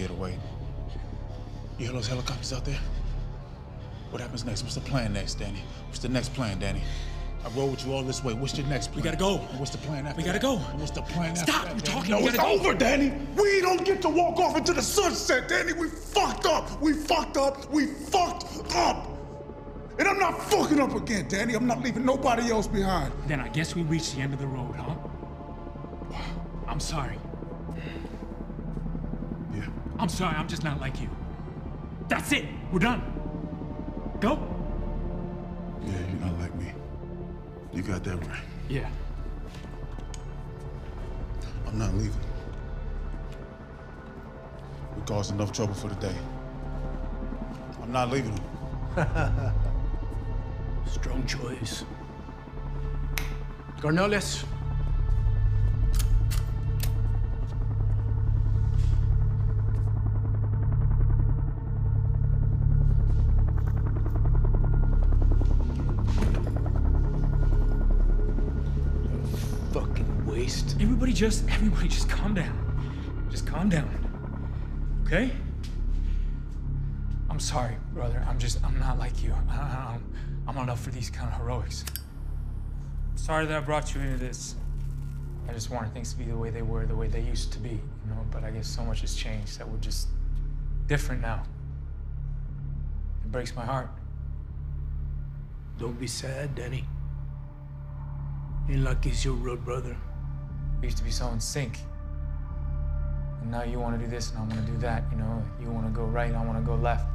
get away. You hear those helicopters out there? What happens next? What's the plan next, Danny? What's the next plan, Danny? I rode with you all this way. What's your next plan? We gotta go. What's the plan after We gotta that? go. What's the plan Stop. after that? We're Danny? talking. No, We go. over, Danny. We don't get to walk off into the sunset, Danny. We fucked up. We fucked up. We fucked up. And I'm not fucking up again, Danny. I'm not leaving nobody else behind. Then I guess we reached the end of the road, huh? I'm sorry. Yeah. I'm sorry. I'm just not like you. That's it. We're done. Go. Yeah, you're not like me. You got that right. Yeah. I'm not leaving. We caused enough trouble for the day. I'm not leaving them. Strong choice. Cornelius. Fucking. Everybody just, everybody just calm down. Just calm down. Okay? I'm sorry, brother. I'm just, I'm not like you. I, I, I'm, I'm not up for these kind of heroics. Sorry that I brought you into this. I just wanted things to be the way they were, the way they used to be, you know? But I guess so much has changed that we're just different now. It breaks my heart. Don't be sad, Danny. Ain't like he's your real brother. We used to be so in sync. And now you want to do this and I want to do that, you know? You want to go right, I want to go left.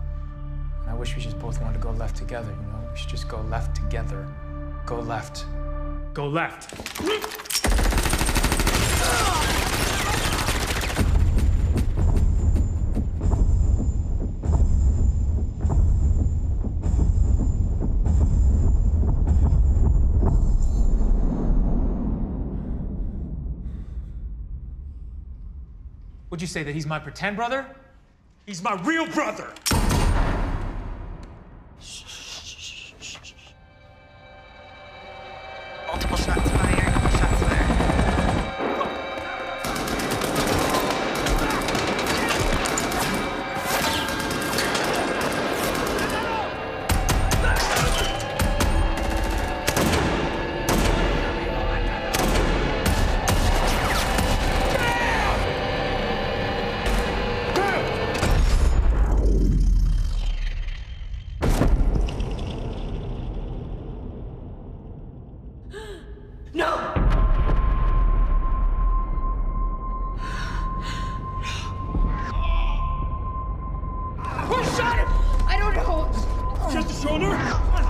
And I wish we just both wanted to go left together, you know? We should just go left together. Go left. Go left. Would you say that he's my pretend brother? He's my real brother! Shot him? I don't know. Just the shoulder?